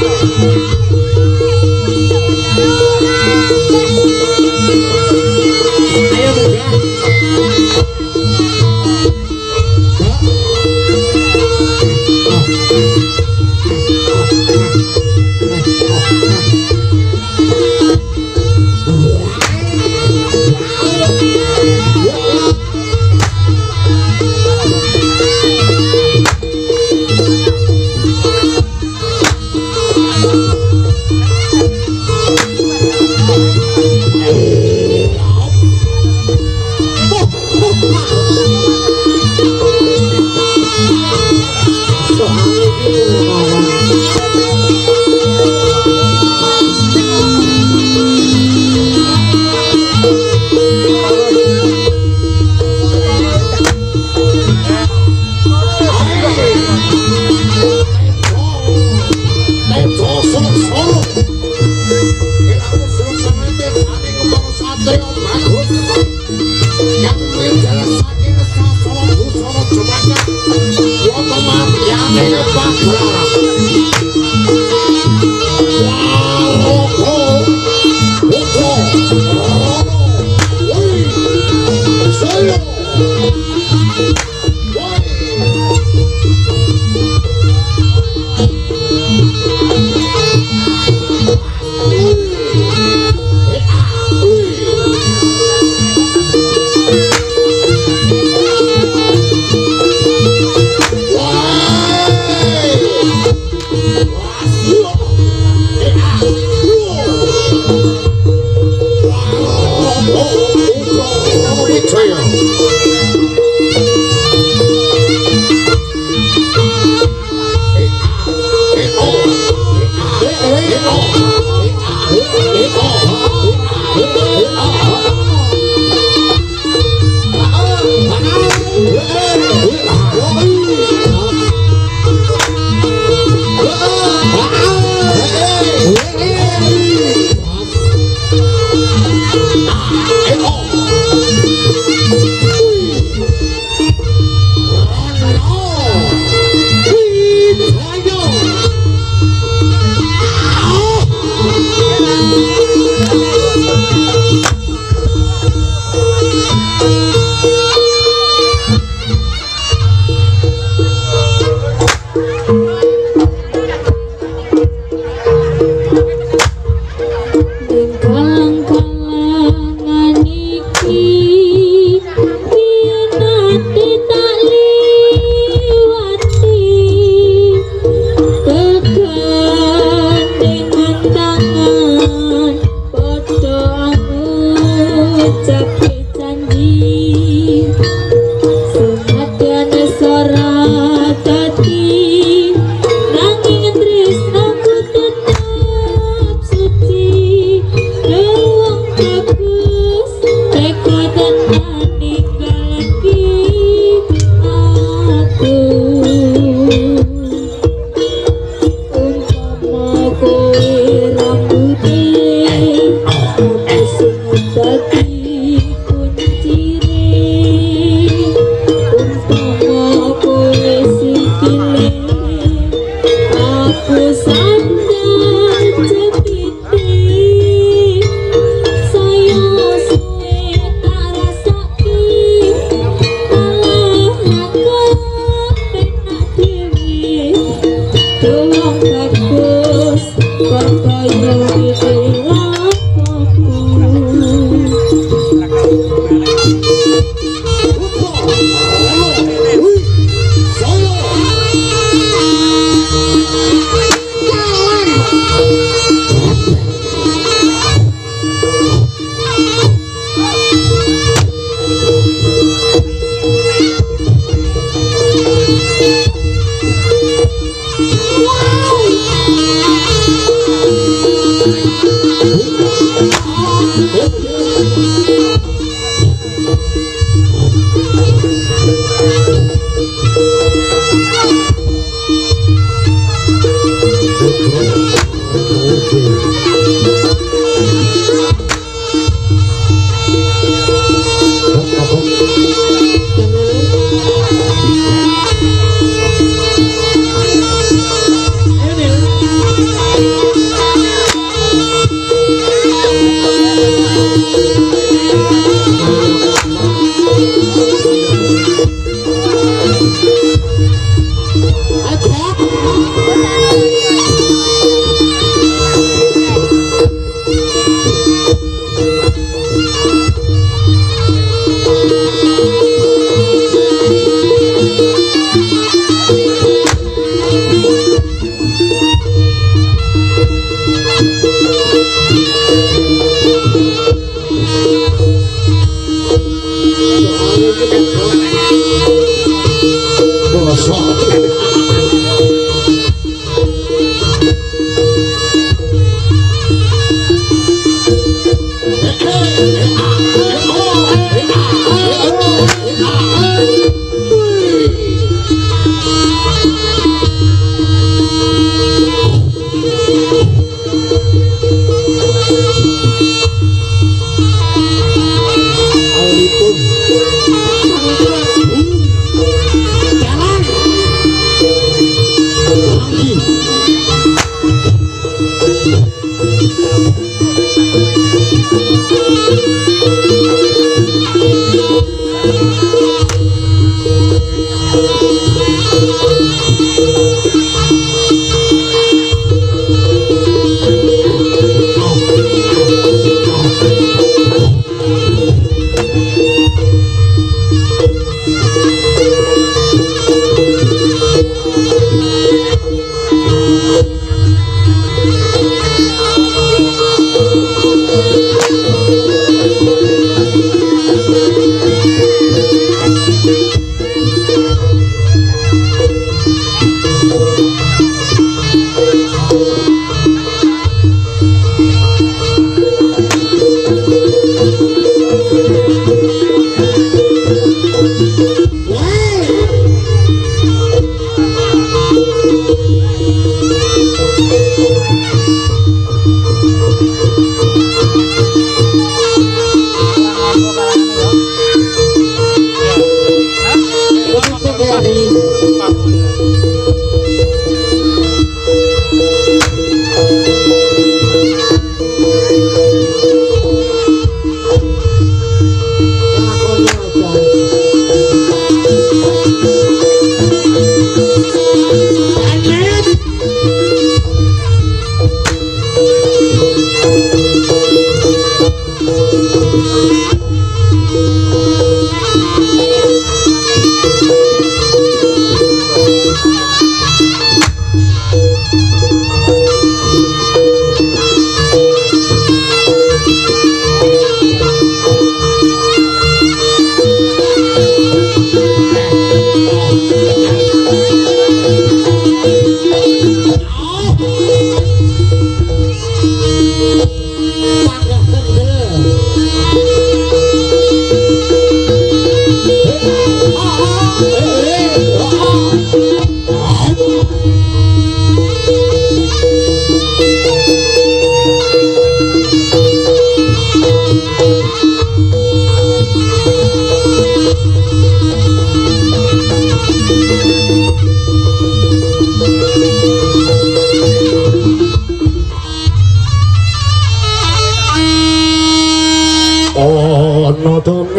Música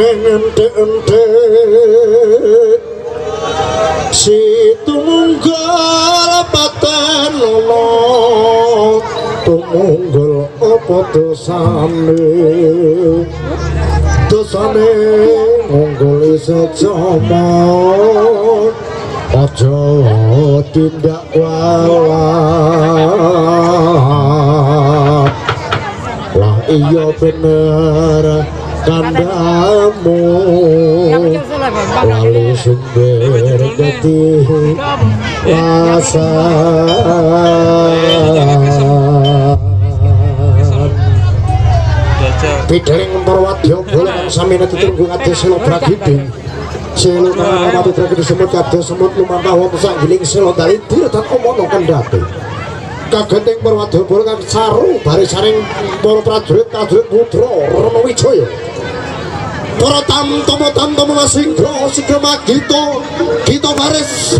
ana dongeng entek-entek si tumunggal paten ana tumunggal apa dosane dosane munggul sejama aja tindak walak Wah iya bener kandamu. Lalu sumber dadi rasa Pidaring Parwadya bola kang samina ditunggu kados sila bragiding Sila kang mati tragedi semut kados semut lumampah wong sak giling sila dali diretan omono kendhate kagenting Parwadya bola kang saru barisaning para prajurit prajurit putra Ranawijaya. Para tamtama tamtama singgra sigra magita kita baris.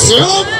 Siap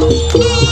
Música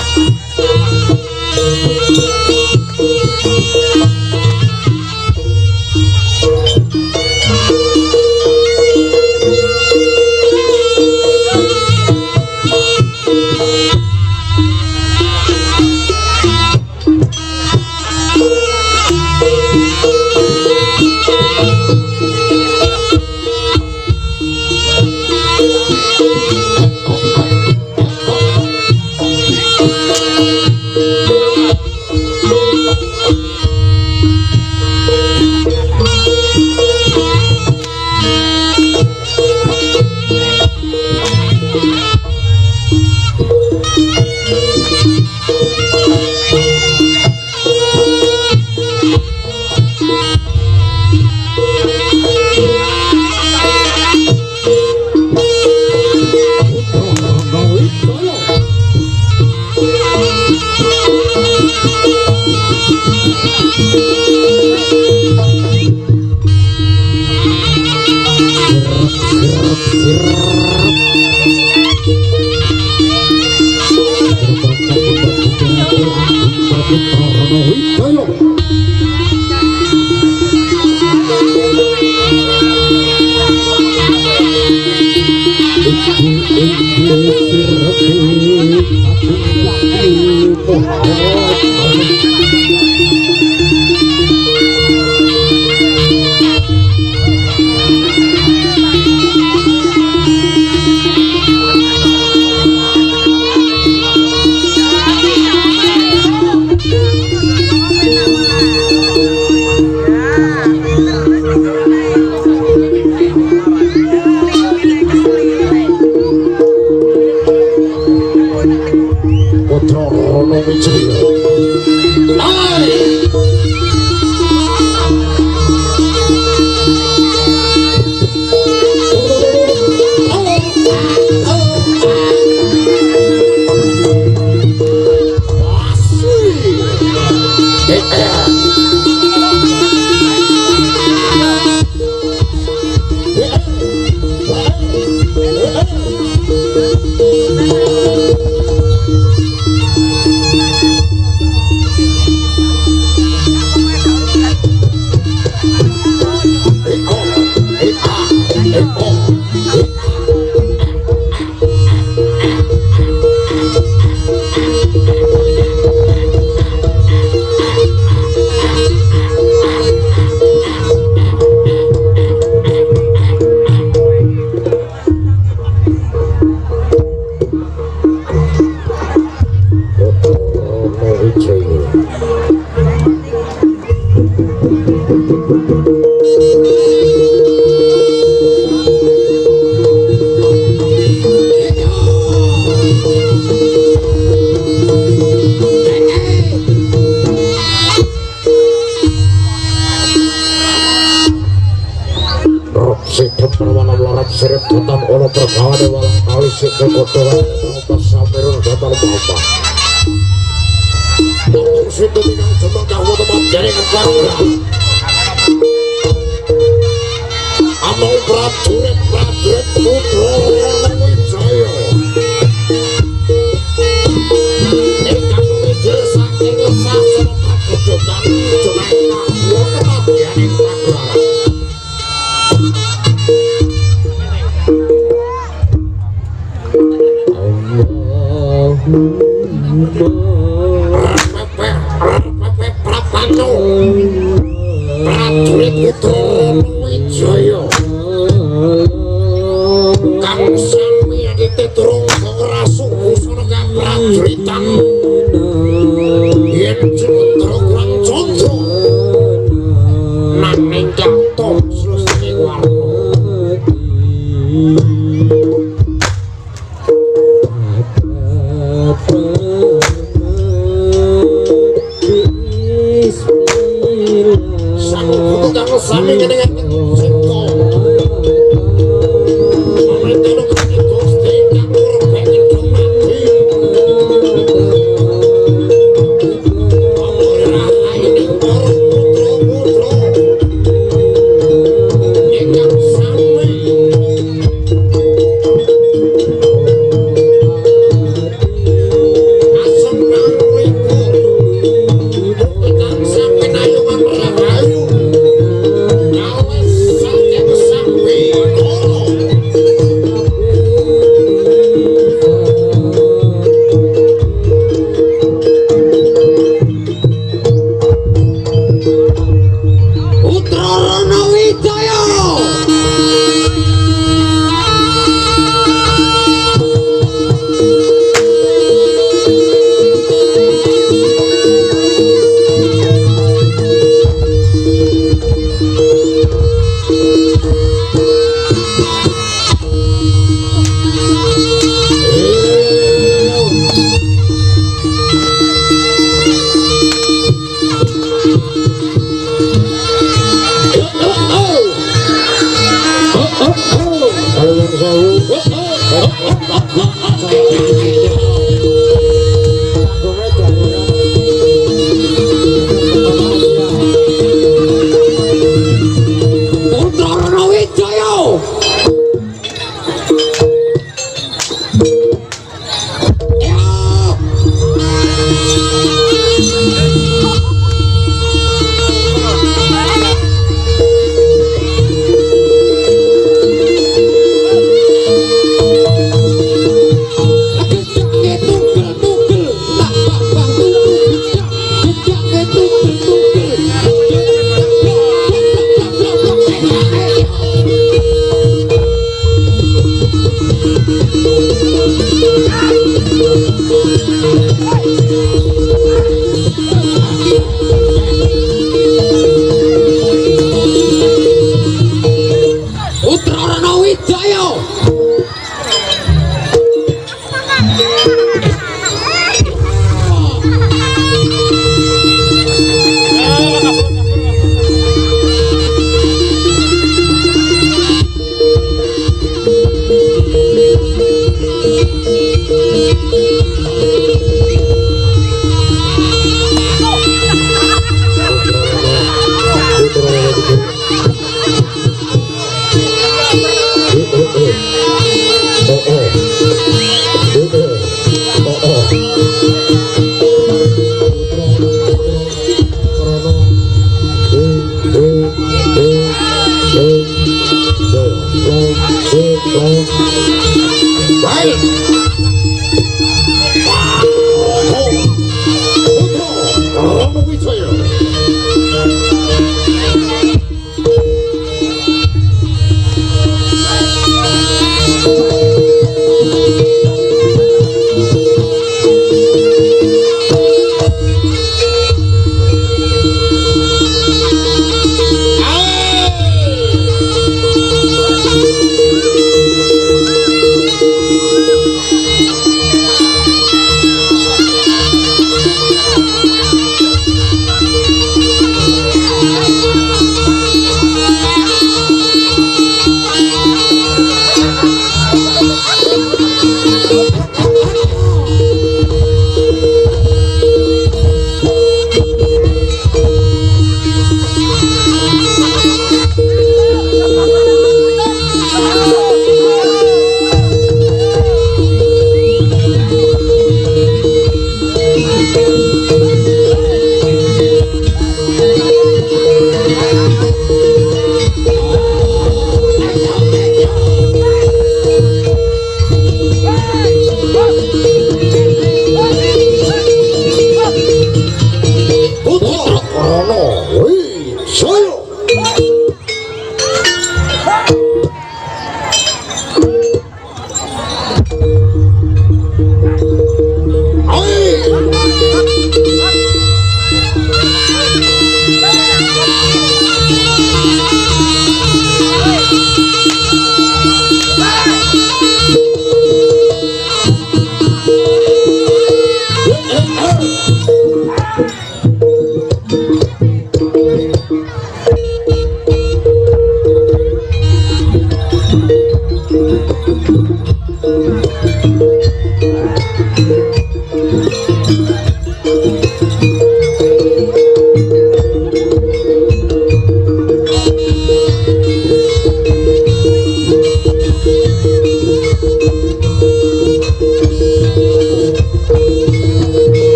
Make it go.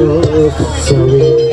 so